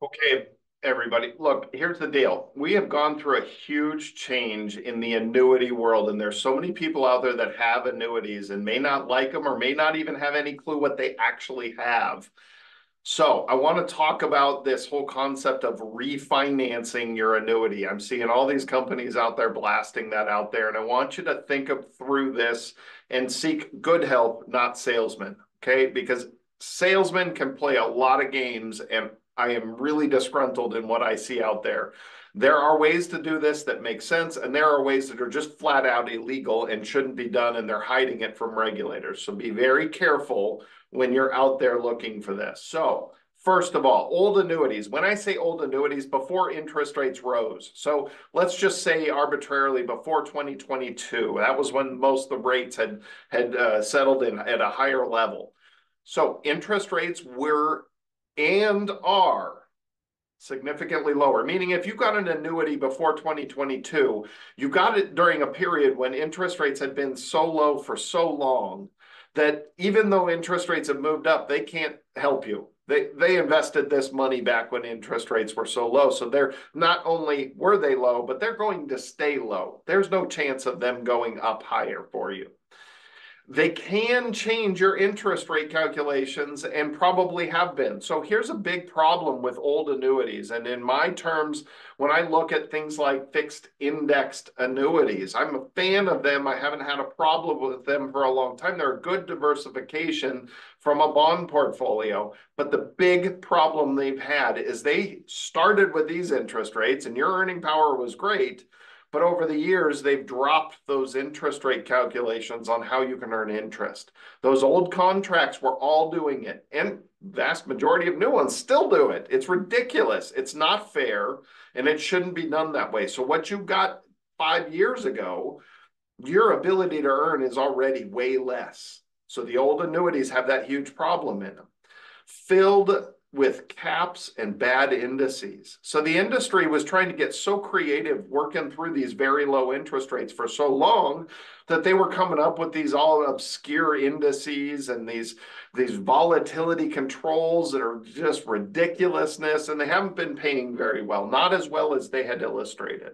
Okay, everybody, look, here's the deal. We have gone through a huge change in the annuity world, and there's so many people out there that have annuities and may not like them or may not even have any clue what they actually have. So I want to talk about this whole concept of refinancing your annuity. I'm seeing all these companies out there blasting that out there, and I want you to think of through this and seek good help, not salesmen, okay? Because salesmen can play a lot of games and I am really disgruntled in what I see out there. There are ways to do this that make sense, and there are ways that are just flat out illegal and shouldn't be done, and they're hiding it from regulators. So be very careful when you're out there looking for this. So First of all, old annuities. When I say old annuities, before interest rates rose. So let's just say arbitrarily before 2022. That was when most of the rates had had uh, settled in at a higher level. So interest rates were and are significantly lower. Meaning if you got an annuity before 2022, you got it during a period when interest rates had been so low for so long that even though interest rates have moved up, they can't help you. They, they invested this money back when interest rates were so low. So they're not only were they low, but they're going to stay low. There's no chance of them going up higher for you. They can change your interest rate calculations and probably have been. So here's a big problem with old annuities. And in my terms, when I look at things like fixed indexed annuities, I'm a fan of them. I haven't had a problem with them for a long time. They're a good diversification from a bond portfolio. But the big problem they've had is they started with these interest rates and your earning power was great but over the years, they've dropped those interest rate calculations on how you can earn interest. Those old contracts were all doing it, and vast majority of new ones still do it. It's ridiculous. It's not fair, and it shouldn't be done that way. So what you got five years ago, your ability to earn is already way less. So the old annuities have that huge problem in them. Filled with caps and bad indices. So the industry was trying to get so creative working through these very low interest rates for so long that they were coming up with these all obscure indices and these these volatility controls that are just ridiculousness and they haven't been paying very well, not as well as they had illustrated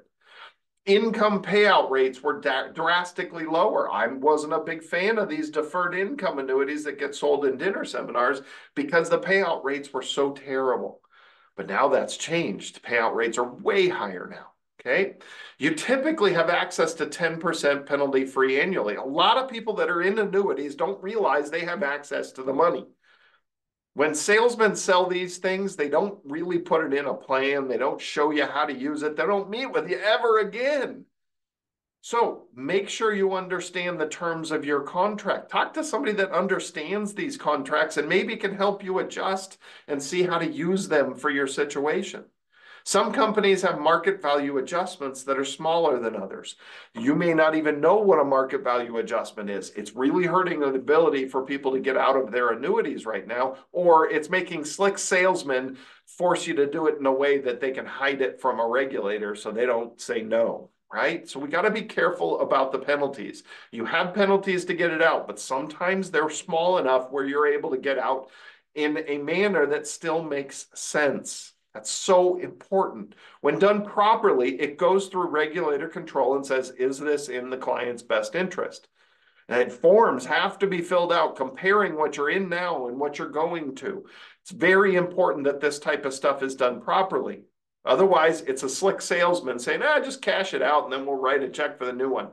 income payout rates were drastically lower. I wasn't a big fan of these deferred income annuities that get sold in dinner seminars because the payout rates were so terrible. But now that's changed. Payout rates are way higher now. Okay. You typically have access to 10% penalty free annually. A lot of people that are in annuities don't realize they have access to the money. When salesmen sell these things, they don't really put it in a plan. They don't show you how to use it. They don't meet with you ever again. So make sure you understand the terms of your contract. Talk to somebody that understands these contracts and maybe can help you adjust and see how to use them for your situation. Some companies have market value adjustments that are smaller than others. You may not even know what a market value adjustment is. It's really hurting the ability for people to get out of their annuities right now, or it's making slick salesmen force you to do it in a way that they can hide it from a regulator so they don't say no right? So we got to be careful about the penalties. You have penalties to get it out, but sometimes they're small enough where you're able to get out in a manner that still makes sense. That's so important. When done properly, it goes through regulator control and says, is this in the client's best interest? And forms have to be filled out comparing what you're in now and what you're going to. It's very important that this type of stuff is done properly. Otherwise, it's a slick salesman saying, ah, just cash it out and then we'll write a check for the new one.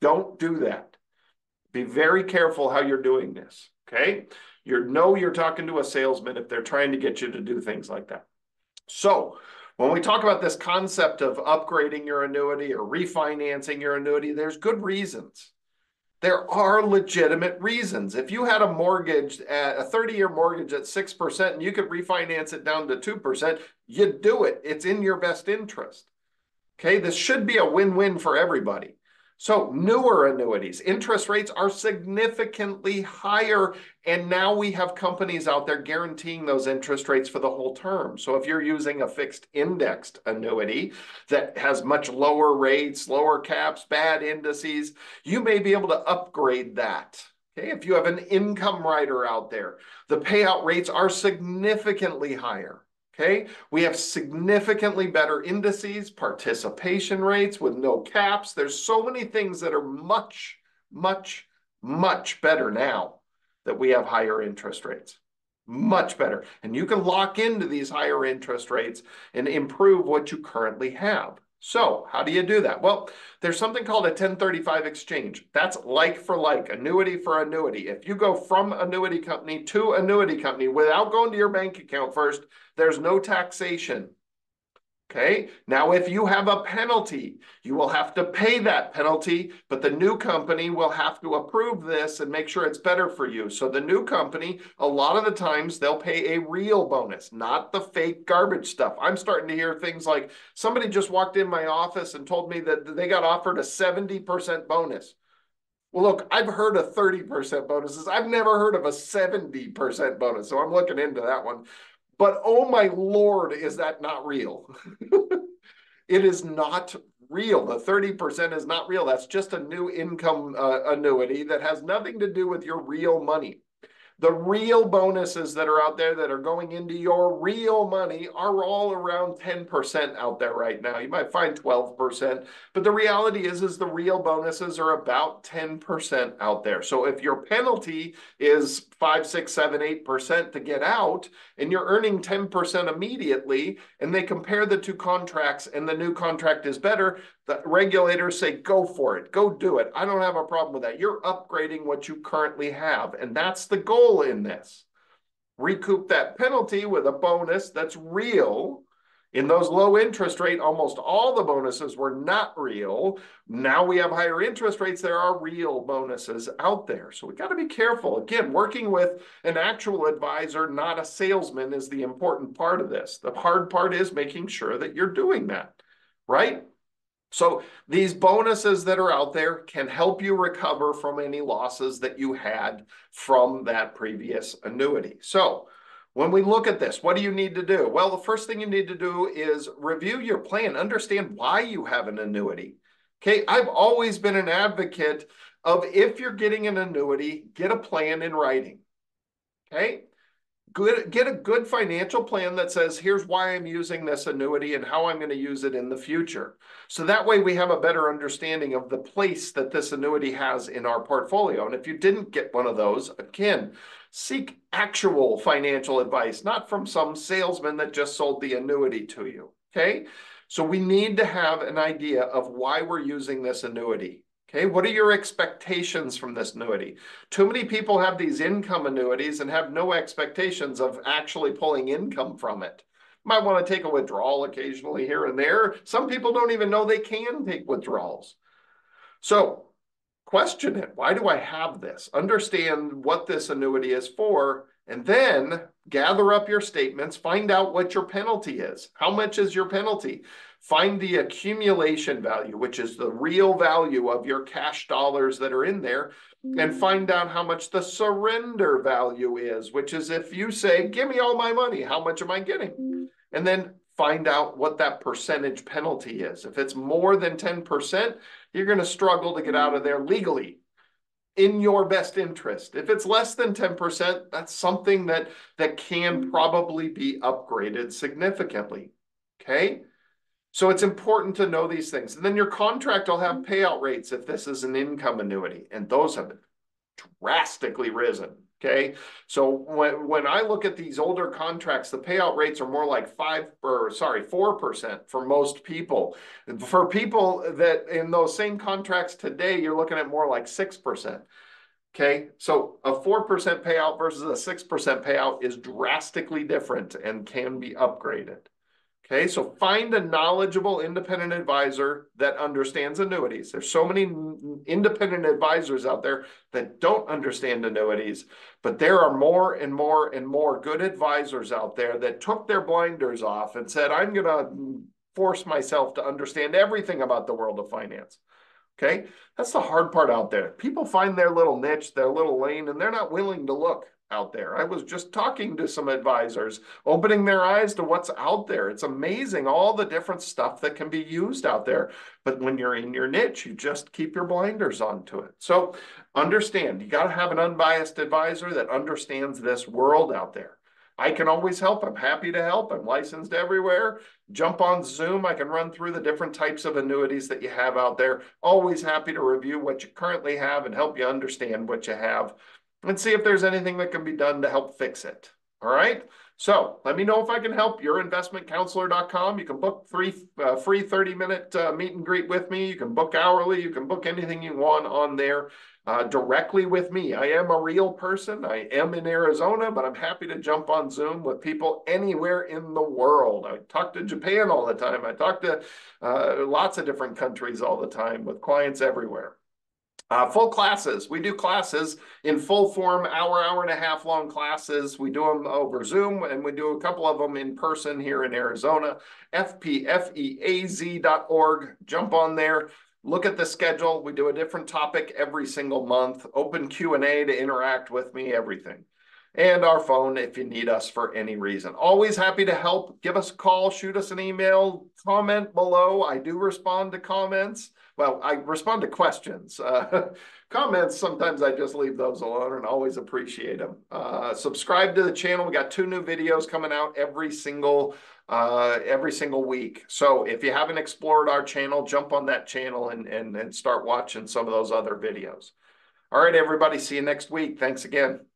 Don't do that. Be very careful how you're doing this, okay? You know you're talking to a salesman if they're trying to get you to do things like that. So when we talk about this concept of upgrading your annuity or refinancing your annuity, there's good reasons. There are legitimate reasons. If you had a mortgage at a 30 year mortgage at 6% and you could refinance it down to 2%, you'd do it. It's in your best interest. Okay, this should be a win win for everybody. So newer annuities, interest rates are significantly higher. And now we have companies out there guaranteeing those interest rates for the whole term. So if you're using a fixed indexed annuity that has much lower rates, lower caps, bad indices, you may be able to upgrade that. Okay, if you have an income rider out there, the payout rates are significantly higher. Okay, we have significantly better indices, participation rates with no caps. There's so many things that are much, much, much better now that we have higher interest rates. Much better. And you can lock into these higher interest rates and improve what you currently have. So how do you do that? Well, there's something called a 1035 exchange. That's like for like, annuity for annuity. If you go from annuity company to annuity company without going to your bank account first, there's no taxation. Okay, now if you have a penalty, you will have to pay that penalty, but the new company will have to approve this and make sure it's better for you. So the new company, a lot of the times, they'll pay a real bonus, not the fake garbage stuff. I'm starting to hear things like somebody just walked in my office and told me that they got offered a 70% bonus. Well, look, I've heard of 30% bonuses. I've never heard of a 70% bonus. So I'm looking into that one. But oh my lord, is that not real? it is not real. The 30% is not real. That's just a new income uh, annuity that has nothing to do with your real money. The real bonuses that are out there that are going into your real money are all around 10% out there right now. You might find 12%, but the reality is, is the real bonuses are about 10% out there. So if your penalty is five, six, seven, eight percent to get out, and you're earning 10% immediately, and they compare the two contracts and the new contract is better, the regulators say, go for it, go do it. I don't have a problem with that. You're upgrading what you currently have. And that's the goal in this. Recoup that penalty with a bonus that's real. In those low interest rate, almost all the bonuses were not real. Now we have higher interest rates. There are real bonuses out there. So we got to be careful. Again, working with an actual advisor, not a salesman, is the important part of this. The hard part is making sure that you're doing that, right? So these bonuses that are out there can help you recover from any losses that you had from that previous annuity. So when we look at this, what do you need to do? Well, the first thing you need to do is review your plan, understand why you have an annuity. Okay, I've always been an advocate of if you're getting an annuity, get a plan in writing. Okay, good, get a good financial plan that says, here's why I'm using this annuity and how I'm going to use it in the future. So that way we have a better understanding of the place that this annuity has in our portfolio. And if you didn't get one of those, again, seek actual financial advice, not from some salesman that just sold the annuity to you. Okay. So we need to have an idea of why we're using this annuity. Okay, what are your expectations from this annuity? Too many people have these income annuities and have no expectations of actually pulling income from it. Might want to take a withdrawal occasionally here and there. Some people don't even know they can take withdrawals. So question it. Why do I have this? Understand what this annuity is for, and then gather up your statements, find out what your penalty is. How much is your penalty? Find the accumulation value, which is the real value of your cash dollars that are in there, and mm-hmm. find out how much the surrender value is, which is if you say, Give me all my money, how much am I getting? Mm-hmm. And then find out what that percentage penalty is. If it's more than 10%, you're going to struggle to get out of there legally in your best interest. If it's less than 10%, that's something that that can probably be upgraded significantly. Okay? So it's important to know these things. And then your contract will have payout rates if this is an income annuity, and those have drastically risen. Okay. So when, when I look at these older contracts, the payout rates are more like five or sorry, 4% for most people. For people that in those same contracts today, you're looking at more like 6%. Okay. So a 4% payout versus a 6% payout is drastically different and can be upgraded. Okay, so find a knowledgeable independent advisor that understands annuities. There's so many independent advisors out there that don't understand annuities, but there are more and more and more good advisors out there that took their blinders off and said, I'm going to mm, force myself to understand everything about the world of finance. Okay, that's the hard part out there. People find their little niche, their little lane, and they're not willing to look out there. I was just talking to some advisors, opening their eyes to what's out there. It's amazing all the different stuff that can be used out there. But when you're in your niche, you just keep your blinders onto it. So understand, you got to have an unbiased advisor that understands this world out there. I can always help. I'm happy to help. I'm licensed everywhere. Jump on Zoom. I can run through the different types of annuities that you have out there. Always happy to review what you currently have and help you understand what you have and see if there's anything that can be done to help fix it. All right. So let me know if I can help. Yourinvestmentcounselor.com. You can book three uh, free 30 minute uh, meet and greet with me. You can book hourly. You can book anything you want on there uh, directly with me. I am a real person. I am in Arizona, but I'm happy to jump on Zoom with people anywhere in the world. I talk to Japan all the time. I talk to uh, lots of different countries all the time with clients everywhere. Uh, full classes. We do classes in full form, hour, hour and a half long classes. We do them over Zoom and we do a couple of them in person here in Arizona. FPFEAZ.org. Jump on there. Look at the schedule. We do a different topic every single month. Open Q&A to interact with me, everything. And our phone if you need us for any reason. Always happy to help. Give us a call, shoot us an email, comment below. I do respond to comments well, I respond to questions. Uh, comments, sometimes I just leave those alone and always appreciate them. Uh, subscribe to the channel. We got two new videos coming out every single uh, every single week. So if you haven't explored our channel, jump on that channel and, and, and start watching some of those other videos. All right, everybody. See you next week. Thanks again.